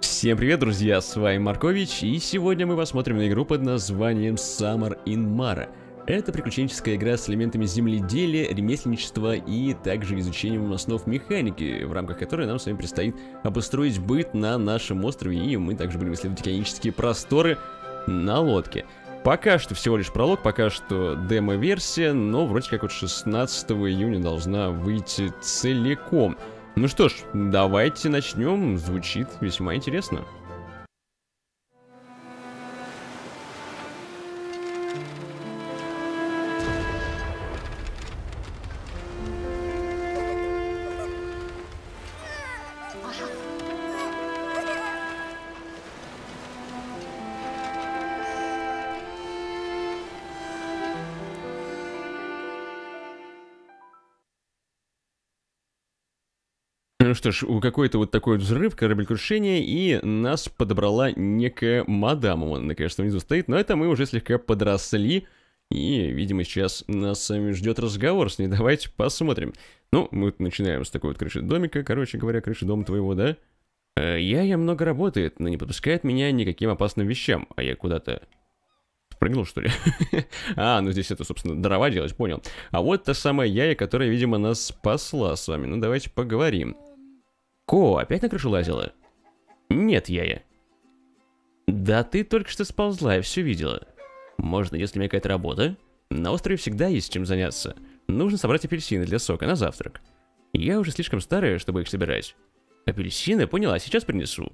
Всем привет, друзья, с вами Маркович, и сегодня мы посмотрим на игру под названием Summer in Mara. Это приключенческая игра с элементами земледелия, ремесленничества и также изучением основ механики, в рамках которой нам с вами предстоит обустроить быт на нашем острове, и мы также будем исследовать океанические просторы на лодке. Пока что всего лишь пролог, пока что демо-версия, но вроде как вот 16 июня должна выйти целиком. Ну что ж, давайте начнем. Звучит весьма интересно. Ну что ж, какой-то вот такой взрыв, кораблекрушение, и нас подобрала некая мадам. Вон, конечно, внизу стоит, но это мы уже слегка подросли. И, видимо, сейчас нас с вами ждет разговор с ней. Давайте посмотрим. Ну, мы начинаем с такой вот крыши домика, короче говоря, крыши дома твоего, да? Э, я, я много работает, но не подпускает меня никаким опасным вещам, а я куда-то Прыгнул, что ли? а, ну здесь это, собственно, дрова делать, понял. А вот та самая яя, которая, видимо, нас спасла с вами. Ну, давайте поговорим. Ко, опять на крышу лазила? Нет, Яя. Да ты только что сползла, я все видела. Можно, если у меня какая-то работа. На острове всегда есть чем заняться. Нужно собрать апельсины для сока на завтрак. Я уже слишком старая, чтобы их собирать. Апельсины? Поняла, сейчас принесу.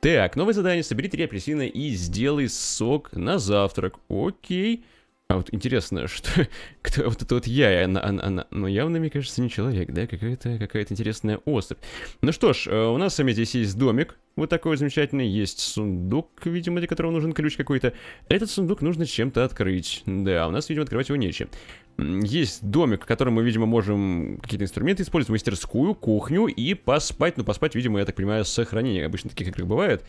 Так, новое задание. Собери три апельсина и сделай сок на завтрак. Окей. А вот интересно, что кто вот это вот я, она, она, она, но явно, мне кажется, не человек, да, какая-то какая интересная особь. Ну что ж, э, у нас с вами здесь есть домик, вот такой замечательный, есть сундук, видимо, для которого нужен ключ какой-то. Этот сундук нужно чем-то открыть, да, у нас, видимо, открывать его нечем. Есть домик, в котором мы, видимо, можем какие-то инструменты использовать, мастерскую, кухню и поспать, ну, поспать, видимо, я так понимаю, сохранение, обычно таких играх бывает.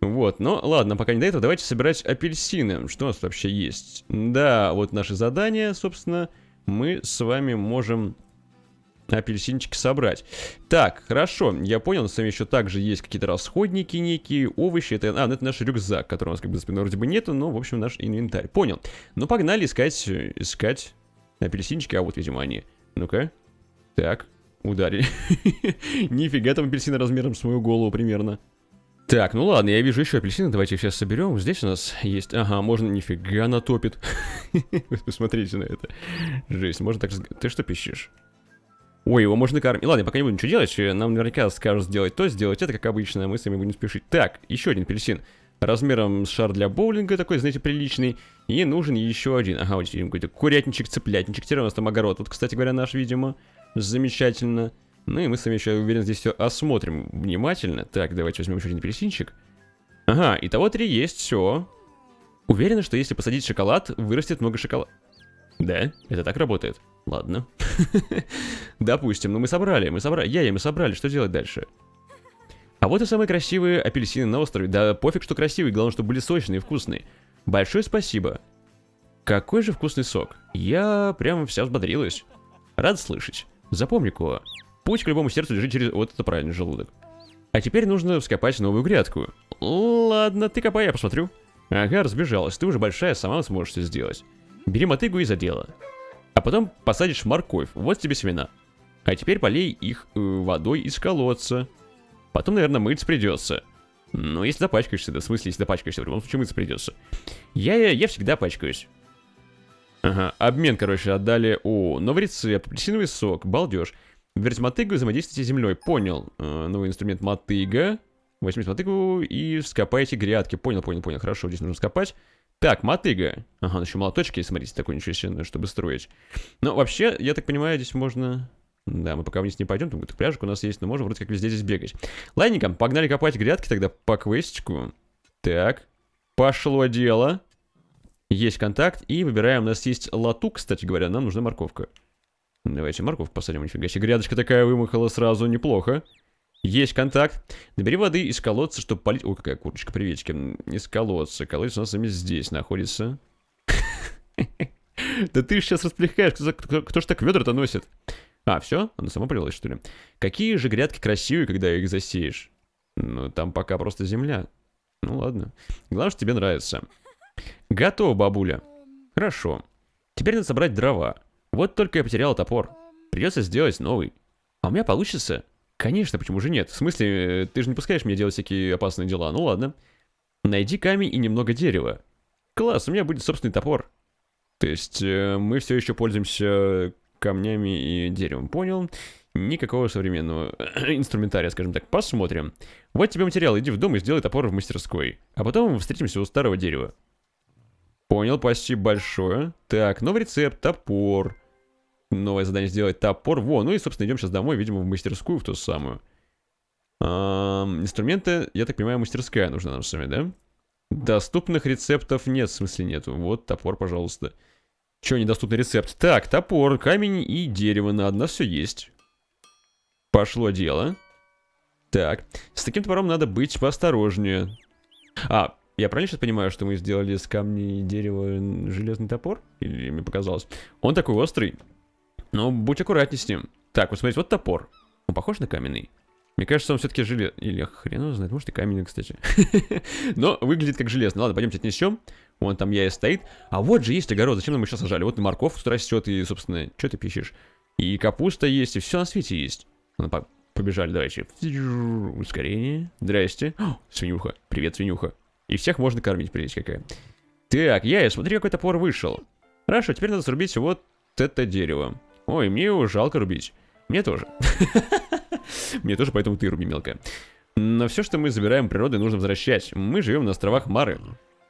Вот, но ладно, пока не до этого, давайте собирать апельсины. Что у нас вообще есть? Да, вот наше задание, собственно, мы с вами можем апельсинчики собрать. Так, хорошо, я понял, с вами еще также есть какие-то расходники некие, овощи, это, а, ну это наш рюкзак, который у нас как бы за спиной вроде бы нету, но, в общем, наш инвентарь. Понял. Ну, погнали искать, искать апельсинчики, а вот, видимо, они. Ну-ка. Так, ударили. Нифига там апельсины размером с мою голову примерно. Так, ну ладно, я вижу еще апельсины, давайте их сейчас соберем. Здесь у нас есть... Ага, можно... Нифига натопит. Посмотрите на это. Жесть, можно так... Ты что пищишь? Ой, его можно кормить. Ладно, я пока не буду ничего делать. Нам наверняка скажут сделать то, сделать это, как обычно. Мы с вами будем спешить. Так, еще один апельсин. Размером с шар для боулинга такой, знаете, приличный. И нужен еще один. Ага, вот здесь какой-то курятничек, цыплятничек. Теперь у нас там огород. Вот, кстати говоря, наш, видимо. Замечательно. Ну и мы с вами еще, уверен, здесь все осмотрим внимательно. Так, давайте возьмем еще один апельсинчик. Ага, и того три есть, все. Уверена, что если посадить шоколад, вырастет много шоколада. Да, это так работает. Ладно. Допустим, ну мы собрали, мы собрали, я, я, мы собрали, что делать дальше? А вот и самые красивые апельсины на острове. Да пофиг, что красивые, главное, чтобы были сочные и вкусные. Большое спасибо. Какой же вкусный сок. Я прямо вся взбодрилась. Рад слышать. Запомни, Коа, Путь к любому сердцу лежит через... Вот это правильный желудок. А теперь нужно вскопать новую грядку. Ладно, ты копай, я посмотрю. Ага, разбежалась. Ты уже большая, сама сможешь это сделать. Бери мотыгу и за дело. А потом посадишь морковь. Вот тебе семена. А теперь полей их э, водой из колодца. Потом, наверное, мыться придется. Ну, если запачкаешься, да, в смысле, если запачкаешься, в любом случае мыться придется. Я, я, я всегда пачкаюсь. Ага, обмен, короче, отдали. О, новый рецепт, апельсиновый сок, балдеж. Выберите мотыгу и взаимодействуйте с землей. Понял. Э, новый инструмент мотыга. Возьмите мотыгу и вскопайте грядки. Понял, понял, понял. Хорошо, здесь нужно скопать. Так, мотыга. Ага, еще молоточки, смотрите, такой ничего себе, чтобы строить. Но вообще, я так понимаю, здесь можно... Да, мы пока вниз не пойдем, там какой-то пляжик у нас есть, но можем вроде как везде здесь бегать. Ладненько, погнали копать грядки тогда по квестику. Так, пошло дело. Есть контакт, и выбираем, у нас есть латук, кстати говоря, нам нужна морковка. Давайте морковку посадим, нифига себе. Грядочка такая вымахала сразу, неплохо. Есть контакт. Набери воды из колодца, чтобы полить... Ой, какая курочка, приветики. Из колодца. Колодец у нас именно здесь находится. Да ты сейчас расплехаешь. Кто ж так ведра-то носит? А, все? Она сама полилась, что ли? Какие же грядки красивые, когда их засеешь? Ну, там пока просто земля. Ну, ладно. Главное, что тебе нравится. Готово, бабуля. Хорошо. Теперь надо собрать дрова. Вот только я потерял топор. Придется сделать новый. А у меня получится? Конечно, почему же нет? В смысле, э, ты же не пускаешь меня делать всякие опасные дела. Ну ладно. Найди камень и немного дерева. Класс, у меня будет собственный топор. То есть э, мы все еще пользуемся камнями и деревом. Понял? Никакого современного инструментария, скажем так. Посмотрим. Вот тебе материал, иди в дом и сделай топор в мастерской. А потом встретимся у старого дерева. Понял, спасибо большое. Так, новый рецепт, топор. Новое задание сделать топор. Во, ну и, собственно, идем сейчас домой, видимо, в мастерскую, в ту самую. А, инструменты, я так понимаю, мастерская нужна нам с вами, да? Доступных рецептов нет, в смысле нету. Вот топор, пожалуйста. Че, недоступный рецепт? Так, топор, камень и дерево на одно все есть. Пошло дело. Так, с таким топором надо быть поосторожнее. А, я правильно сейчас понимаю, что мы сделали с камня и дерева железный топор? Или мне показалось? Он такой острый. Но будь аккуратней с ним. Так, вот смотрите, вот топор. Он похож на каменный? Мне кажется, он все-таки желез... Или хрен его знает, может и каменный, кстати. Но выглядит как железный. Ладно, пойдемте отнесем. Вон там я и стоит. А вот же есть огород. Зачем нам еще сажали? Вот и морковка растет, и, собственно, что ты пищишь? И капуста есть, и все на свете есть. Побежали, давайте. Ускорение. Здрасте. О, свинюха. Привет, свинюха. И всех можно кормить, прелесть какая. Так, я, смотри, какой топор вышел. Хорошо, теперь надо срубить вот это дерево. Ой, мне его жалко рубить. Мне тоже. Мне тоже, поэтому ты руби мелкая. Но все, что мы забираем природой, нужно возвращать. Мы живем на островах Мары.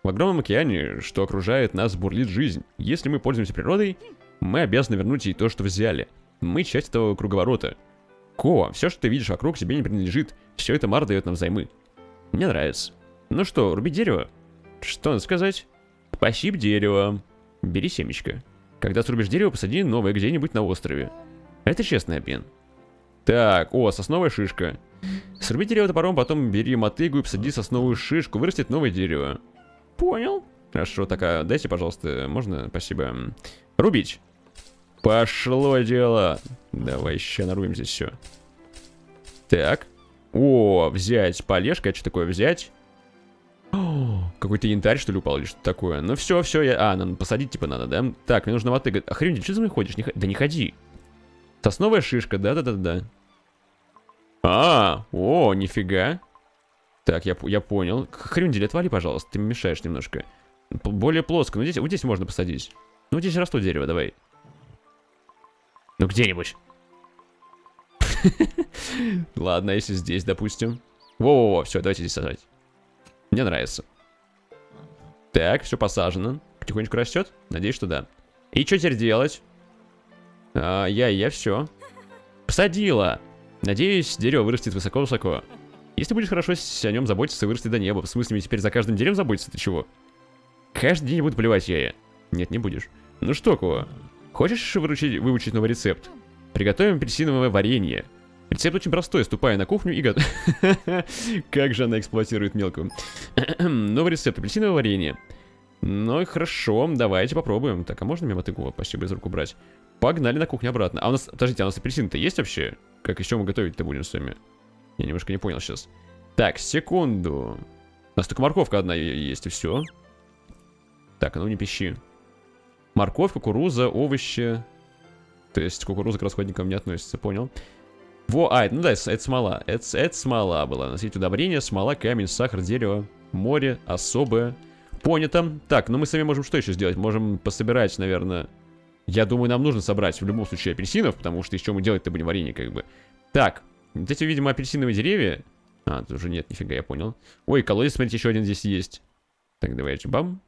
В огромном океане, что окружает нас, бурлит жизнь. Если мы пользуемся природой, мы обязаны вернуть ей то, что взяли. Мы часть этого круговорота. Ко, все, что ты видишь вокруг, тебе не принадлежит. Все это Мар дает нам взаймы. Мне нравится. Ну что, рубить дерево? Что надо сказать? Спасибо дерево. Бери семечко. Когда срубишь дерево, посади новое где-нибудь на острове. Это честный обмен. Так, о, сосновая шишка. Сруби дерево топором, потом бери мотыгу и посади сосновую шишку, вырастет новое дерево. Понял. Хорошо, так, а дайте, пожалуйста, можно, спасибо. Рубить. Пошло дело. Давай еще нарубим здесь все. Так. О, взять полежка, что такое взять? Какой-то янтарь, что ли, упал или что такое? Ну все, все, я... А, надо посадить типа надо, да? Так, мне нужно мотыга. Охренеть, что за мной ходишь? Не... Да не ходи. Сосновая шишка, да-да-да-да. А, о, нифига. Так, я, я понял. Хрюндель, отвали, пожалуйста, ты мешаешь немножко. Более плоско. Ну, здесь, вот здесь можно посадить. Ну, здесь растут дерево, давай. Ну, где-нибудь. Ладно, если здесь, допустим. Во-во-во, все, давайте здесь сажать. Мне нравится. Так, все посажено. Потихонечку растет? Надеюсь, что да. И что теперь делать? А, я, я все. Посадила. Надеюсь, дерево вырастет высоко-высоко. Если будешь хорошо о нем заботиться, вырастет до неба. В смысле, мне теперь за каждым деревом заботиться? Ты чего? Каждый день буду поливать я. Нет, не будешь. Ну что, Кова, хочешь выручить, выучить новый рецепт? Приготовим апельсиновое варенье. Рецепт очень простой. Ступай на кухню и готов... Как же она эксплуатирует мелкую. Новый рецепт. Апельсиновое варенье. Ну хорошо, давайте попробуем. Так, а можно мне мотыгу, спасибо, из рук убрать? Погнали на кухню обратно. А у нас, подождите, а у нас апельсины-то есть вообще? Как еще мы готовить-то будем с вами? Я немножко не понял сейчас. Так, секунду. У нас только морковка одна есть, и все. Так, а ну не пищи. Морковь, кукуруза, овощи. То есть кукуруза к расходникам не относится, понял. Во, а, ну да, это, это смола. Это, это смола была. У нас есть удобрение, смола, камень, сахар, дерево, море, особое. Понято. Так, ну мы сами можем что еще сделать? Можем пособирать, наверное, я думаю, нам нужно собрать в любом случае апельсинов, потому что еще мы делать-то будем варенье, как бы. Так, вот эти, видимо, апельсиновые деревья. А, тут уже нет, нифига, я понял. Ой, колодец, смотрите, еще один здесь есть. Так, давайте, бам.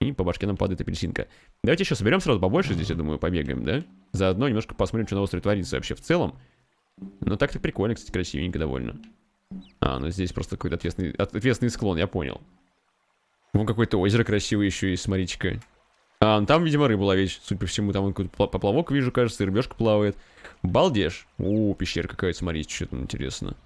И по башке нам падает апельсинка. Давайте еще соберем сразу побольше здесь, я думаю, побегаем, да? Заодно немножко посмотрим, что на острове творится вообще в целом. Ну так-то прикольно, кстати, красивенько довольно. А, ну здесь просто какой-то ответственный, ответственный склон, я понял. Вон какое-то озеро красивое еще есть, смотрите-ка. А, ну там, видимо, рыба ловить. Судя по всему, там какой-то поплавок вижу, кажется, и рыбешка плавает. Балдеж. О, пещера какая-то, смотрите, что там интересно.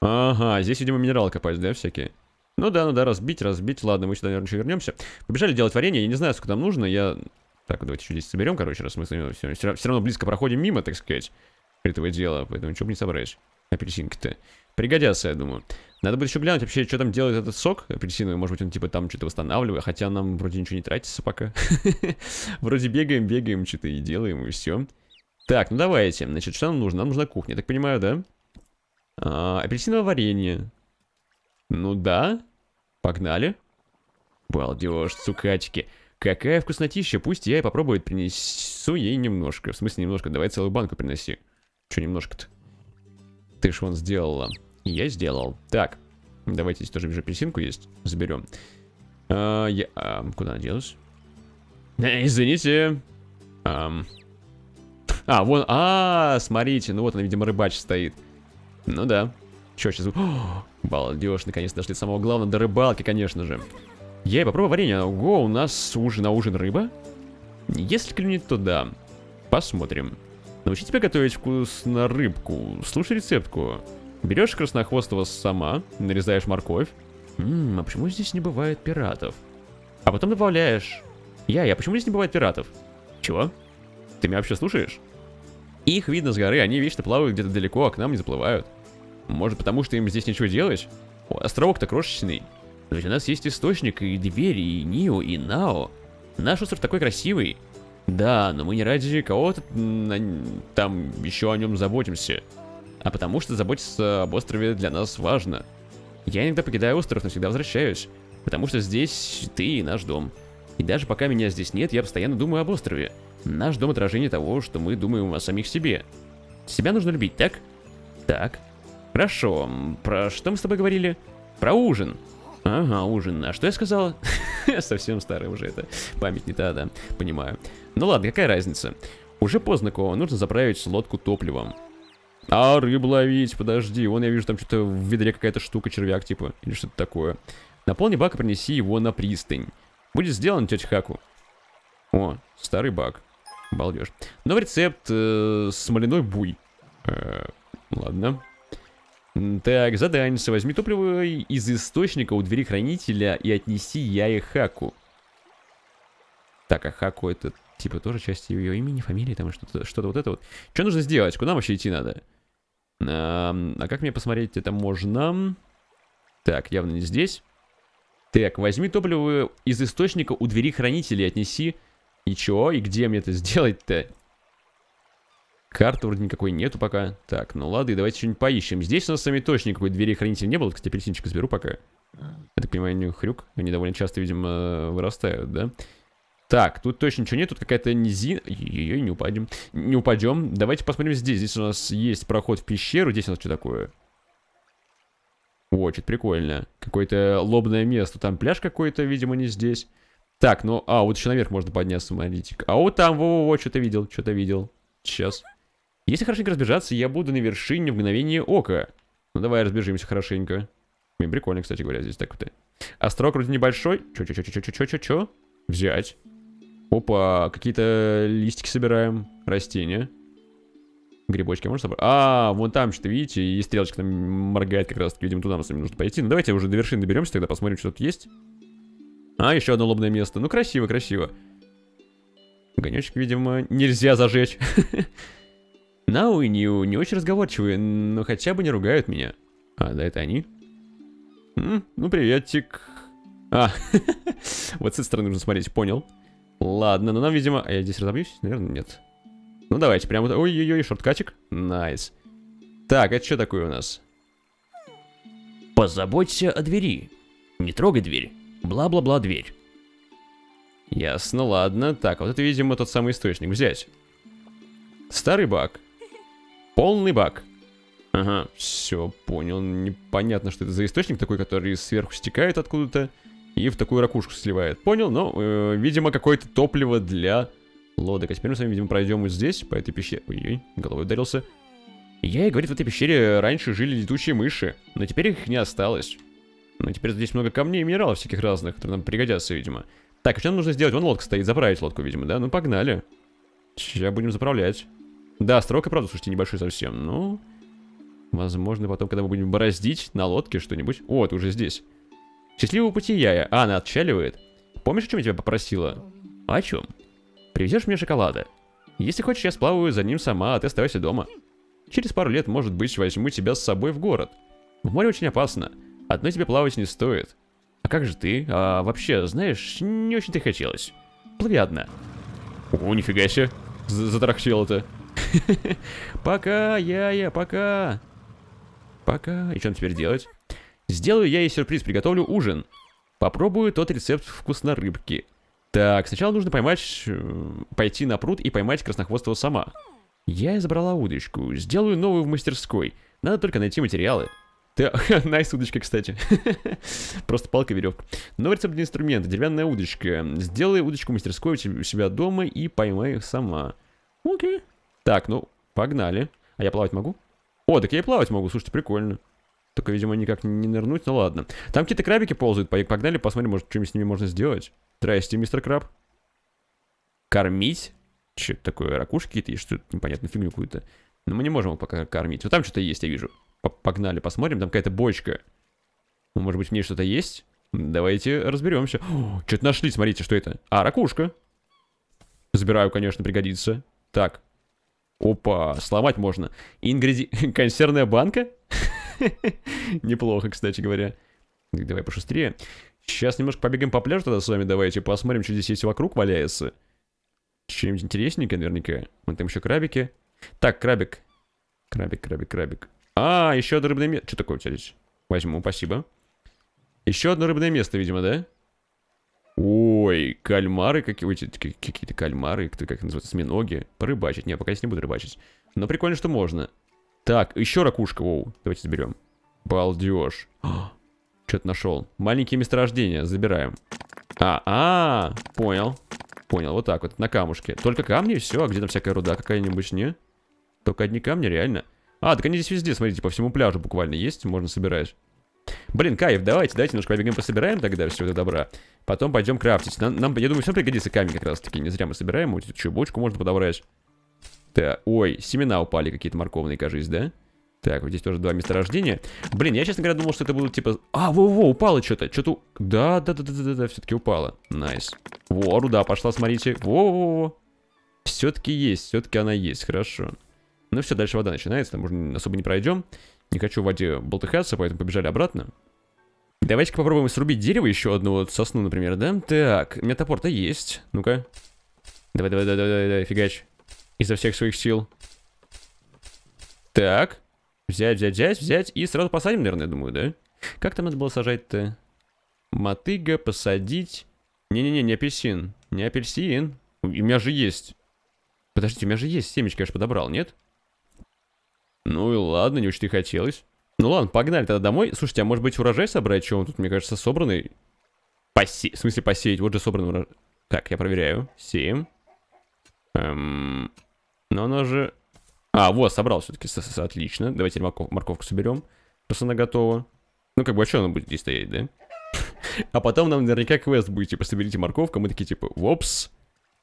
Ага, здесь, видимо, минерал копать, да, всякие? Ну да, ну да, разбить, разбить. Ладно, мы сюда, наверное, еще вернемся. Побежали делать варенье. Я не знаю, сколько нам нужно. Я... Так, давайте еще здесь соберем, короче, раз мы все, все, все равно близко проходим мимо, так сказать, этого дела. Поэтому что бы не собрать. апельсинки-то. Пригодятся, я думаю. Надо будет еще глянуть вообще, что там делает этот сок апельсиновый. Может быть, он типа там что-то восстанавливает, хотя нам вроде ничего не тратится пока. Вроде бегаем, бегаем, что-то и делаем, и все. Так, ну давайте. Значит, что нам нужно? Нам нужна кухня, так понимаю, да? А, апельсиновое варенье. Ну да. Погнали. Балдеж, цукатики. Какая вкуснотища, пусть я и попробую принесу ей немножко. В смысле немножко, давай целую банку приноси. Че немножко-то? Ты ж вон сделала. Я сделал. Так, давайте здесь тоже вижу апельсинку есть. Заберем. А, я... А, куда она делась? Э, извините. Ам... А, вон... А, смотрите, ну вот она, видимо, рыбач стоит. Ну да. Че сейчас... Балдеж, наконец дошли до самого главного, до рыбалки, конечно же. Я и попробую варенье. Ого, у нас ужин на ужин рыба? Если клюнет, то да. Посмотрим. Научи тебя готовить вкусно рыбку. Слушай рецептку. Берешь краснохвостого сама, нарезаешь морковь. Ммм, а почему здесь не бывает пиратов? А потом добавляешь... Я, я, почему здесь не бывает пиратов? Чего? Ты меня вообще слушаешь? Их видно с горы, они вечно плавают где-то далеко, а к нам не заплывают. Может, потому что им здесь ничего делать? Островок-то крошечный. Ведь у нас есть источник, и двери, и Нио, и Нао. Наш остров такой красивый. Да, но мы не ради кого-то там еще о нем заботимся. А потому что заботиться об острове для нас важно. Я иногда покидаю остров, но всегда возвращаюсь. Потому что здесь ты и наш дом. И даже пока меня здесь нет, я постоянно думаю об острове. Наш дом отражение того, что мы думаем о самих себе. Себя нужно любить, так? Так. Хорошо. Про что мы с тобой говорили? Про ужин. Ага, ужин. А что я сказала? Совсем старая уже это. Память не та, да. Понимаю. Ну ладно, какая разница? Уже поздно, Кова. Нужно заправить лодку топливом. А рыбу ловить, подожди. Вон я вижу там что-то в ведре какая-то штука, червяк типа. Или что-то такое. Наполни бак и принеси его на пристань. Будет сделан, тетя Хаку. О, старый бак. Балдеж. Новый рецепт э, смоляной буй. Э, ладно. Так, задание. Возьми топливо из источника у двери хранителя и отнеси Яе Хаку. Так, а Хаку это типа тоже часть ее имени, фамилии, там что-то что вот это вот. Что нужно сделать? Куда вообще идти надо? А, а как мне посмотреть это можно? Так, явно не здесь. Так, возьми топливо из источника у двери хранителя и отнеси. И чё? И где мне это сделать-то? Карты вроде никакой нету пока. Так, ну ладно, давайте что-нибудь поищем. Здесь у нас сами точно никакой двери хранителя не было. Кстати, апельсинчик заберу пока. Я так понимаю, хрюк. Они довольно часто, видимо, вырастают, да? Так, тут точно ничего нет. Тут какая-то низина. Ее не упадем. Не упадем. Давайте посмотрим здесь. Здесь у нас есть проход в пещеру. Здесь у нас что такое? О, что-то прикольно. Какое-то лобное место. Там пляж какой-то, видимо, не здесь. Так, ну, а, вот еще наверх можно подняться, смотрите. А вот там, во-во-во, что-то видел, что-то видел. Сейчас. Если хорошенько разбежаться, я буду на вершине в мгновение ока. Ну давай разбежимся хорошенько. Блин, прикольно, кстати говоря, здесь так вот. Острог вроде небольшой. Чё-чё-чё-чё-чё-чё-чё? Взять. Опа, какие-то листики собираем. Растения. Грибочки можно собрать? А, вон там что-то, видите, и стрелочка там моргает как раз. Видимо, туда нам с вами нужно пойти. Ну давайте уже до вершины доберемся, тогда посмотрим, что тут есть. А, еще одно лобное место. Ну, красиво, красиво. Огонечек, видимо, нельзя зажечь. Нау и Нью не очень разговорчивые, но хотя бы не ругают меня. А, да, это они? Ну, приветик. А, вот с этой стороны нужно смотреть, понял. Ладно, но нам, видимо... А я здесь разобьюсь? Наверное, нет. Ну, давайте, прямо... Ой-ой-ой, shortcut ик. Nice. Так, это что такое у нас? Позаботься о двери. Не трогай дверь. Бла-бла-бла дверь. Ясно, ладно. Так, вот это, видимо, тот самый источник. Взять. Старый баг. Полный баг. Ага, все, понял. Непонятно, что это за источник такой, который сверху стекает откуда-то и в такую ракушку сливает. Понял, но, э, видимо, какое-то топливо для лодок. А теперь мы с вами, видимо, пройдем вот здесь, по этой пещере. Ой-ой, головой ударился. Я и говорит, в этой пещере раньше жили летучие мыши, но теперь их не осталось. Но теперь здесь много камней и минералов всяких разных, которые нам пригодятся, видимо. Так, что нам нужно сделать? Вон лодка стоит, заправить лодку, видимо, да? Ну, погнали. Сейчас будем заправлять. Да, строк и правда, слушайте, небольшой совсем. Ну, возможно, потом, когда мы будем бороздить на лодке что-нибудь. О, ты уже здесь. Счастливого пути, Яя. А, она отчаливает. Помнишь, о чем я тебя попросила? О чем? Привезешь мне шоколада. Если хочешь, я сплаваю за ним сама, а ты оставайся дома. Через пару лет, может быть, возьму тебя с собой в город. В море очень опасно. Одной тебе плавать не стоит. А как же ты? А вообще, знаешь, не очень-то хотелось. Плыви одна. О, нифига себе. Затрахчел это. Пока, я-я, пока. Пока. И что теперь делать? Сделаю я ей сюрприз, приготовлю ужин. Попробую тот рецепт вкусной рыбки. Так, сначала нужно поймать... Э, пойти на пруд и поймать краснохвостого сама. Я избрала удочку. Сделаю новую в мастерской. Надо только найти материалы. Так, найс удочка, кстати. Просто палка-веревка. Новый рецепт для инструмента. Деревянная удочка. Сделай удочку в мастерской у себя дома и поймай их сама. Окей. Так, ну, погнали. А я плавать могу? О, так я и плавать могу, слушайте, прикольно. Только, видимо, никак не нырнуть, ну ладно. Там какие-то крабики ползают, погнали, посмотрим, может, что-нибудь с ними можно сделать. Здрасте, мистер краб. Кормить? Что это такое, ракушки какие-то есть, что-то непонятно, фигню какую-то. Но мы не можем его пока кормить. Вот там что-то есть, я вижу. Погнали, посмотрим, там какая-то бочка. Может быть, в ней что-то есть? Давайте разберемся. Что-то нашли, смотрите, что это. А, ракушка. Забираю, конечно, пригодится. Так. Опа, сломать можно. Ингреди... Консервная банка? Неплохо, кстати говоря. Давай пошустрее. Сейчас немножко побегаем по пляжу тогда с вами. Давайте посмотрим, что здесь есть вокруг валяется. Что-нибудь интересненькое наверняка. Вон там еще крабики. Так, крабик. Крабик, крабик, крабик. А, еще одно рыбное место. Что такое у тебя здесь? Возьму, спасибо. Еще одно рыбное место, видимо, да? Ой, кальмары какие-то, какие-то кальмары, как это называется, осьминоги. Порыбачить. Не, пока я не буду рыбачить. Но прикольно, что можно. Так, еще ракушка, воу. Давайте заберем. Балдеж. Что-то нашел. Маленькие месторождения, забираем. А, а, понял. Понял, вот так вот, на камушке. Только камни, все, а где там всякая руда какая-нибудь, не? Только одни камни, реально. А, так они здесь везде, смотрите, по всему пляжу буквально есть, можно собирать. Блин, кайф, давайте, давайте немножко побегаем, пособираем тогда все это добра. Потом пойдем крафтить. Нам, нам я думаю, все пригодится камень как раз таки. Не зря мы собираем. Вот эту бочку можно подобрать. Так, ой, семена упали какие-то морковные, кажись, да? Так, вот здесь тоже два месторождения. Блин, я, честно говоря, думал, что это будут типа... А, во-во, упало что-то. Что-то... Да, да, да, да, да, да, все-таки упало. Nice. Во, руда пошла, смотрите. Во-во-во. Все-таки есть, все-таки она есть, хорошо. Ну все, дальше вода начинается, там уже особо не пройдем. Не хочу в воде болтыхаться, поэтому побежали обратно. Давайте-ка попробуем срубить дерево еще одну вот сосну, например, да? Так, у меня топор-то есть. Ну-ка. Давай, давай, давай, давай, фигач. Изо всех своих сил. Так. Взять, взять, взять, взять. И сразу посадим, наверное, думаю, да? Как там надо было сажать-то? Мотыга, посадить. Не-не-не, не апельсин. Не апельсин. У меня же есть. Подождите, у меня же есть семечки, я же подобрал, нет? Ну и ладно, не очень-то хотелось. Ну ладно, погнали тогда домой. Слушайте, а может быть урожай собрать? Что он тут, мне кажется, собранный? Посе... В смысле посеять? Вот же собранный урожай. Так, я проверяю. Сеем. Но оно же... А, вот, собрал все-таки. Отлично. Давайте морков... морковку соберем. Просто она готова. Ну, как бы, а что она будет здесь стоять, да? А потом нам наверняка квест будет, типа, соберите морковку, мы такие, типа, вопс.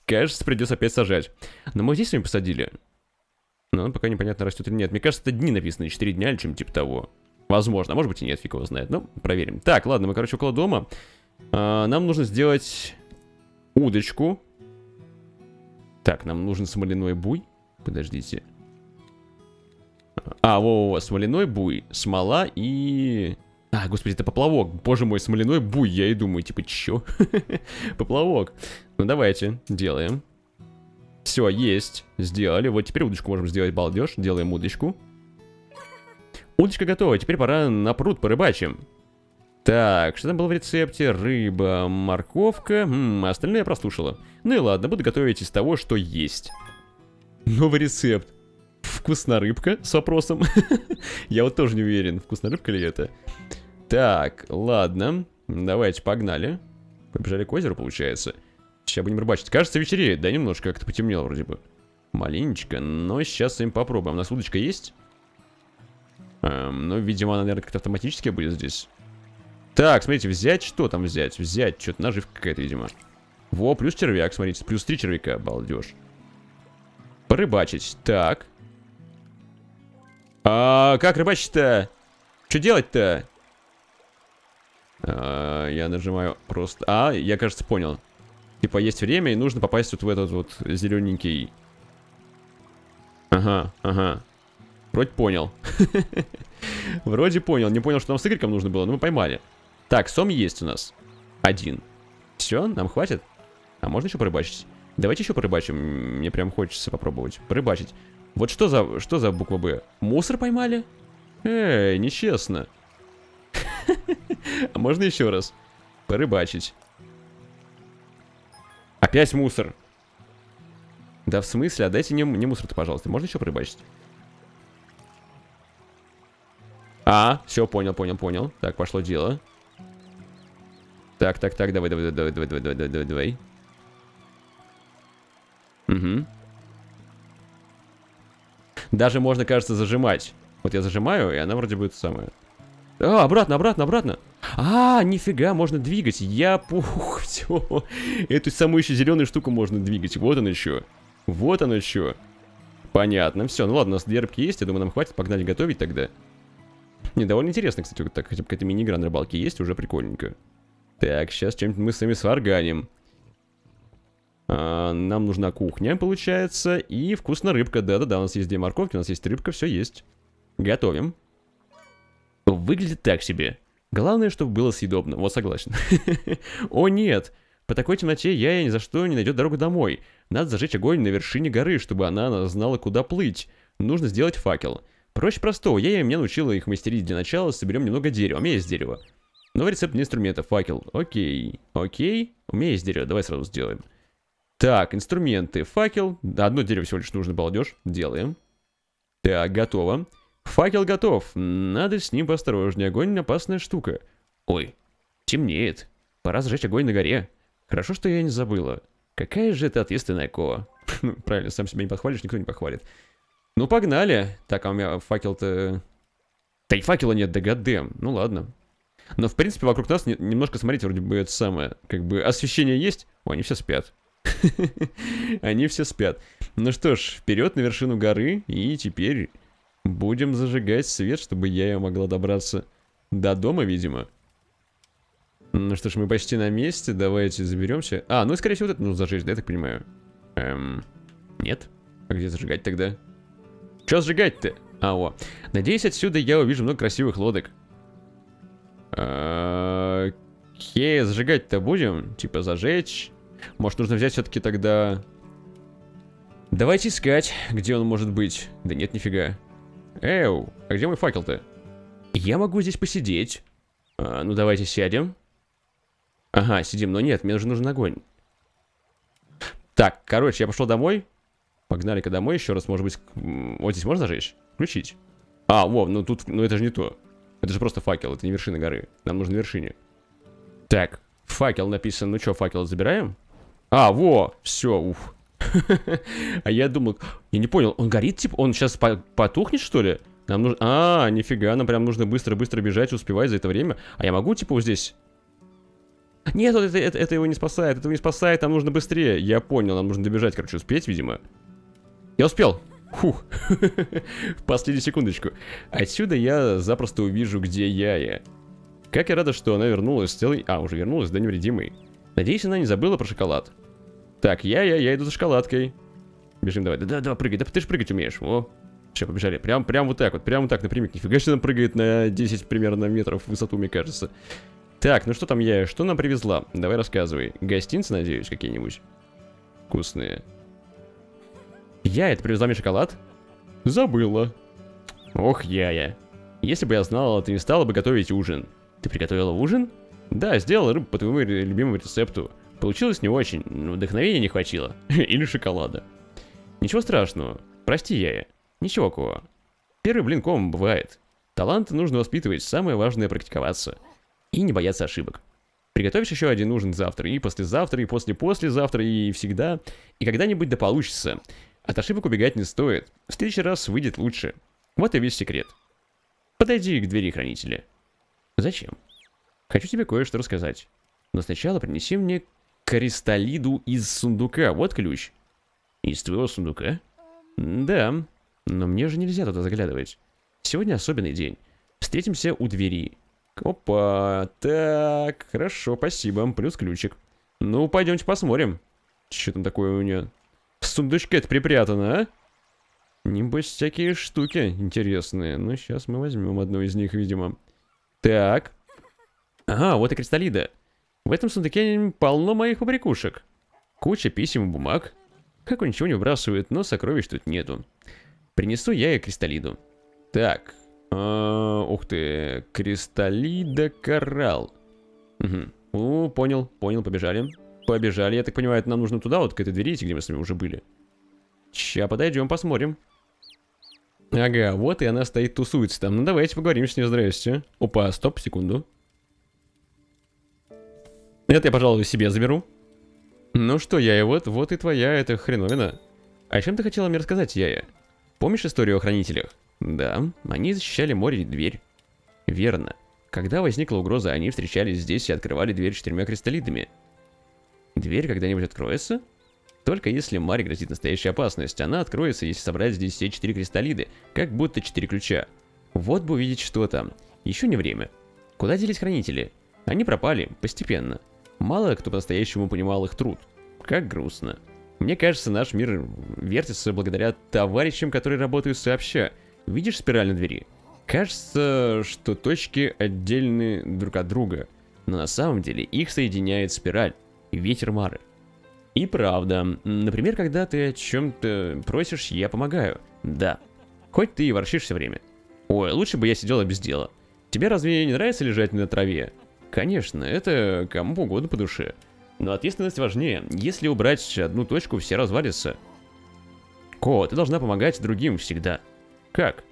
Кажется, придется опять сажать. Но мы здесь с вами посадили. Но пока непонятно растет или нет. Мне кажется, это дни написано, 4 дня или чем типа того. Возможно, а может быть и нет, фиг его знает. Ну, проверим. Так, ладно, мы, короче, около дома. А, нам нужно сделать удочку. Так, нам нужен смоляной буй. Подождите. А, во, во, смоляной буй, смола и... А, господи, это поплавок. Боже мой, смоляной буй. Я и думаю, типа, чё? поплавок. Ну, давайте, делаем. Все, есть. Сделали. Вот теперь удочку можем сделать, балдеж. Делаем удочку. Удочка готова. Теперь пора на пруд порыбачим. Так, что там было в рецепте? Рыба, морковка. М -м, остальное я прослушала. Ну и ладно, буду готовить из того, что есть. Новый рецепт. Вкусная рыбка с вопросом. я вот тоже не уверен, вкусная рыбка ли это. Так, ладно. Давайте, погнали. Побежали к озеру, получается. Сейчас будем рыбачить. Кажется, вечереет, да, немножко как-то потемнело вроде бы. Маленечко, но сейчас с вами попробуем. У нас удочка есть? Эм, ну, видимо, она, наверное, как-то автоматически будет здесь. Так, смотрите, взять что там взять? Взять, что-то наживка какая-то, видимо. Во, плюс червяк, смотрите, плюс три червяка, балдеж. Порыбачить, так. А, как рыбачить-то? Что делать-то? А, я нажимаю просто... А, я, кажется, понял. Типа, есть время, и нужно попасть вот в этот вот зелененький... Ага, ага. Вроде понял. Вроде понял. Не понял, что нам с Игорьком нужно было, но мы поймали. Так, сом есть у нас. Один. Все, нам хватит? А можно еще порыбачить? Давайте еще порыбачим. Мне прям хочется попробовать. Порыбачить. Вот что за, что за буква Б? Мусор поймали? Эй, нечестно. А можно еще раз? Порыбачить. Опять мусор. Да в смысле? Отдайте не, не мусор-то, пожалуйста. Можно еще порыбачить? А, все, понял, понял, понял. Так, пошло дело. Так, так, так, давай, давай, давай, давай, давай, давай, давай, давай. Угу. Даже можно, кажется, зажимать. Вот я зажимаю, и она вроде будет самое. А, обратно, обратно, обратно. А, нифига, можно двигать. Я пух, все. Эту самую еще зеленую штуку можно двигать. Вот она еще. Вот она еще. Понятно, все. Ну ладно, у нас две рыбки есть. Я думаю, нам хватит. Погнали готовить тогда. Не, довольно интересно, кстати, так, хотя бы какая-то мини-игра на рыбалке есть, уже прикольненько. Так, сейчас чем-нибудь мы с вами сварганим. А, нам нужна кухня, получается, и вкусная рыбка. Да-да-да, у нас есть две морковки, у нас есть рыбка, все есть. Готовим. Выглядит так себе. Главное, чтобы было съедобно, вот согласен. О нет, по такой темноте я ни за что не найдет дорогу домой. Надо зажечь огонь на вершине горы, чтобы она знала, куда плыть. Нужно сделать факел. Проще простого, я и меня научила их мастерить для начала, соберем немного дерева, у меня есть дерево. Новый рецепт инструмента, факел, окей, окей, у меня есть дерево, давай сразу сделаем. Так, инструменты. Факел. Одно дерево всего лишь нужно, балдеж. Делаем. Так, готово. Факел готов. Надо с ним поосторожнее. Огонь опасная штука. Ой, темнеет. Пора сжечь огонь на горе. Хорошо, что я не забыла. Какая же это ответственная кова. Ну, правильно, сам себя не похвалишь, никто не похвалит. Ну, погнали. Так, а у меня факел-то... Да и факела нет, да гадем. Ну, ладно. Но, в принципе, вокруг нас не, немножко, смотрите, вроде бы это самое. Как бы освещение есть. О, они все спят. Они все спят. Ну что ж, вперед на вершину горы, и теперь будем зажигать свет, чтобы я могла добраться до дома, видимо. Ну что ж, мы почти на месте, давайте заберемся. А, ну скорее всего вот это нужно зажечь, да, я так понимаю? Эм, нет? А где зажигать тогда? Что зажигать-то? А, о. Надеюсь, отсюда я увижу много красивых лодок. Окей, зажигать-то будем? Типа зажечь. Может, нужно взять все-таки тогда... Давайте искать, где он может быть. Да нет, нифига. Эу, а где мой факел-то? Я могу здесь посидеть. А, ну, давайте сядем. Ага, сидим, но нет, мне уже нужен огонь. Так, короче, я пошел домой. Погнали-ка домой еще раз, может быть... Вот здесь можно зажечь? Включить. А, во, ну тут, ну это же не то. Это же просто факел, это не вершина горы. Нам нужно вершине. Так, факел написан. Ну что, факел забираем? А, во, все, уф. А я думал, я не понял, он горит, типа, он сейчас потухнет, что ли? Нам нужно... А, нифига, нам прям нужно быстро-быстро бежать, успевать за это время. А я могу, типа, вот здесь... Нет, это, это, это его не спасает, это его не спасает, нам нужно быстрее. Я понял, нам нужно добежать, короче, успеть, видимо. Я успел. Фух. Последнюю секундочку. Отсюда я запросто увижу, где я я. Как я рада, что она вернулась целой... А, уже вернулась, да невредимой. Надеюсь, она не забыла про шоколад. Так, я, я, я иду за шоколадкой. Бежим, давай. Да, да, давай, прыгай. Да ты же прыгать умеешь. О, все, побежали. Прям, прям вот так вот, прям вот так напрямик. Нифига себе, она прыгает на 10 примерно метров в высоту, мне кажется. Так, ну что там я, что нам привезла? Давай рассказывай. Гостинцы, надеюсь, какие-нибудь? Вкусные. Я это привезла мне шоколад? Забыла. Ох, я я. Если бы я знала, ты не стала бы готовить ужин. Ты приготовила ужин? Да, сделал рыбу по твоему любимому рецепту. Получилось не очень, но вдохновения не хватило. Или шоколада. Ничего страшного. Прости, я. Ничего кого. Первый блин ком бывает. Таланты нужно воспитывать, самое важное практиковаться. И не бояться ошибок. Приготовишь еще один ужин завтра, и послезавтра, и после-послезавтра, и всегда. И когда-нибудь да получится. От ошибок убегать не стоит. В следующий раз выйдет лучше. Вот и весь секрет. Подойди к двери хранителя. Зачем? Хочу тебе кое-что рассказать. Но сначала принеси мне кристаллиду из сундука. Вот ключ. Из твоего сундука? Да. Но мне же нельзя туда заглядывать. Сегодня особенный день. Встретимся у двери. Опа. Так, хорошо, спасибо. Плюс ключик. Ну, пойдемте посмотрим. Что там такое у нее? В сундучке это припрятано, а? Небось, всякие штуки интересные. Ну, сейчас мы возьмем одну из них, видимо. Так. Ага, вот и кристаллида. В этом сундуке полно моих побрякушек. Куча писем и бумаг. Как он ничего не выбрасывает, но сокровищ тут нету. Принесу я и кристаллиду. Так. А, ух ты. Кристаллида коралл. Угу. О, понял, понял, побежали. Побежали, я так понимаю, это нам нужно туда, вот к этой двери, где мы с вами уже были. Ща подойдем, посмотрим. Ага, вот и она стоит, тусуется там. Ну давайте поговорим с ней, здрасте. Опа, стоп, секунду. Это я, пожалуй, себе заберу. Ну что, я вот, вот и твоя эта хреновина. А чем ты хотела мне рассказать, Яя? Помнишь историю о хранителях? Да, они защищали море и дверь. Верно. Когда возникла угроза, они встречались здесь и открывали дверь четырьмя кристаллитами. Дверь когда-нибудь откроется? Только если Маре грозит настоящая опасность, она откроется, если собрать здесь все четыре кристаллиды, как будто четыре ключа. Вот бы увидеть, что там. Еще не время. Куда делись хранители? Они пропали, постепенно. Мало кто по-настоящему понимал их труд. Как грустно. Мне кажется, наш мир вертится благодаря товарищам, которые работают сообща. Видишь спираль на двери? Кажется, что точки отдельны друг от друга, но на самом деле их соединяет спираль, ветер Мары. И правда, например, когда ты о чем-то просишь, я помогаю. Да. Хоть ты и ворчишь все время. Ой, лучше бы я сидела без дела. Тебе разве не нравится лежать на траве? Конечно, это кому угодно по душе. Но ответственность важнее. Если убрать одну точку, все развалится. Ко, ты должна помогать другим всегда. Как?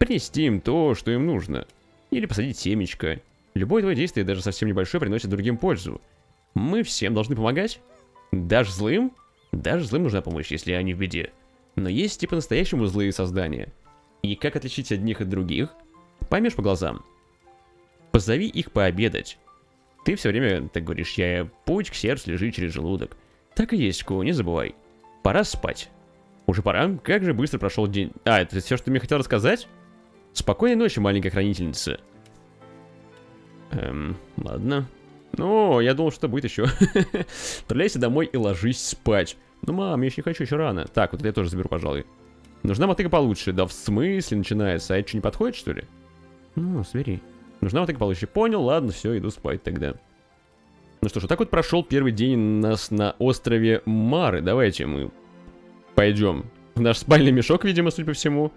принести им то, что им нужно. Или посадить семечко. Любое твое действие, даже совсем небольшое, приносит другим пользу. Мы всем должны помогать. Даже злым? Даже злым нужна помощь, если они в беде. Но есть типа настоящему злые создания. И как отличить одних от других? Поймешь по глазам. Позови их пообедать. Ты все время так говоришь, я путь к сердцу лежит через желудок. Так и есть, Ку, не забывай. Пора спать. Уже пора? Как же быстро прошел день. А, это все, что мне хотел рассказать? Спокойной ночи, маленькая хранительница. Эм, ладно. Ну, я думал, что будет еще. Отправляйся домой и ложись спать. Ну, мам, я еще не хочу, еще рано. Так, вот это я тоже заберу, пожалуй. Нужна мотыга получше. Да в смысле начинается? А это что, не подходит, что ли? Ну, свери. Нужна мотыга получше. Понял, ладно, все, иду спать тогда. Ну что ж, вот так вот прошел первый день у нас на острове Мары. Давайте мы пойдем в наш спальный мешок, видимо, судя по всему.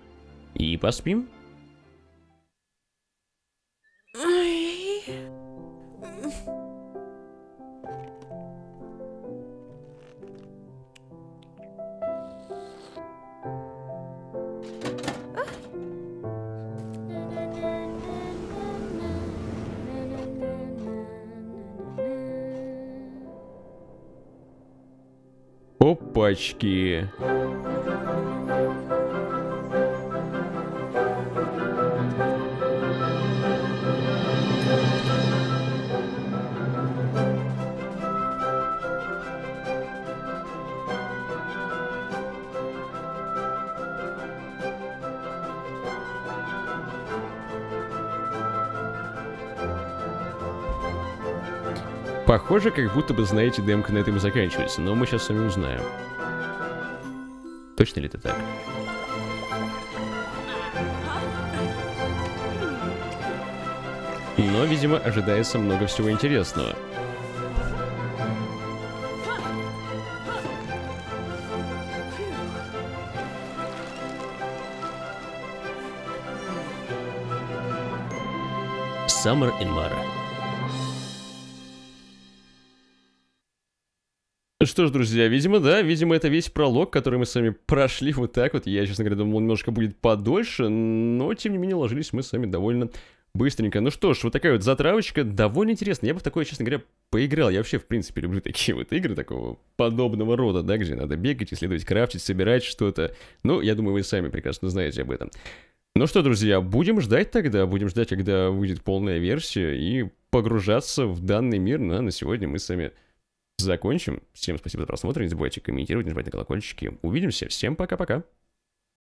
И поспим. Опачки. Похоже, как будто бы, знаете, демка на этом и заканчивается, но мы сейчас с вами узнаем. Точно ли это так? Но, видимо, ожидается много всего интересного. Summer in Mara. Что ж, друзья, видимо, да, видимо, это весь пролог, который мы с вами прошли вот так вот. Я, честно говоря, думал, немножко будет подольше, но, тем не менее, ложились мы с вами довольно быстренько. Ну что ж, вот такая вот затравочка, довольно интересная. Я бы в такое, честно говоря, поиграл. Я вообще, в принципе, люблю такие вот игры такого подобного рода, да, где надо бегать, исследовать, крафтить, собирать что-то. Ну, я думаю, вы сами прекрасно знаете об этом. Ну что, друзья, будем ждать тогда, будем ждать, когда выйдет полная версия и погружаться в данный мир. Ну, а на сегодня мы с вами закончим. Всем спасибо за просмотр. Не забывайте комментировать, нажимать на колокольчики. Увидимся. Всем пока-пока.